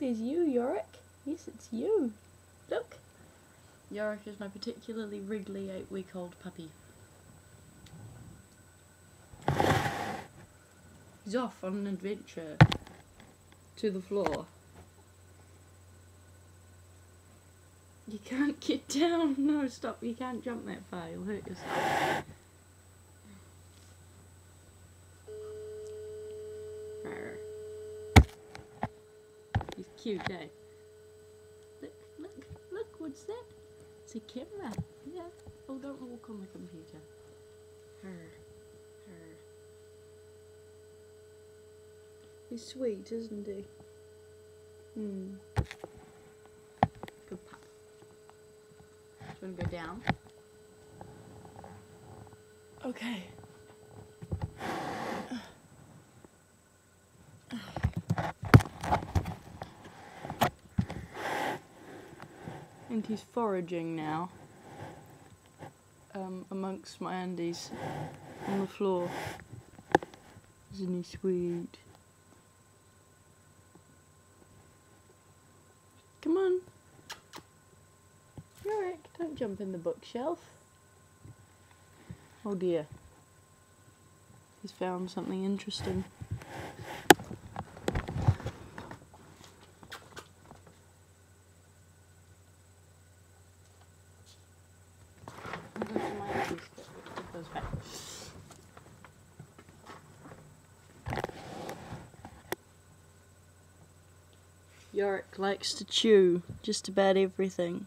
there's you, Yorick. Yes, it's you. Look. Yorick is my particularly wriggly eight week old puppy. He's off on an adventure to the floor. You can't get down. No, stop. You can't jump that far. You'll hurt yourself. Arr. He's cute, eh? Look, look, look, what's that? It's a camera. Yeah. Oh, don't walk on the computer. Her. Her. He's sweet, isn't he? Hmm. Good pup. Do you want to go down? Okay. And he's foraging now. Um, amongst my undies on the floor. Isn't he sweet? Come on. Yorick, don't jump in the bookshelf. Oh dear. He's found something interesting. Yorick likes to chew just about everything.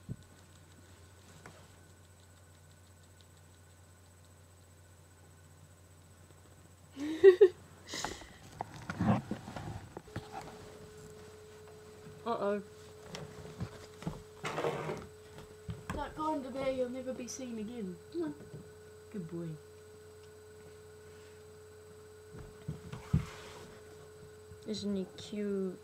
Uh-oh. Under there, you'll never be seen again. Good boy. Isn't he cute?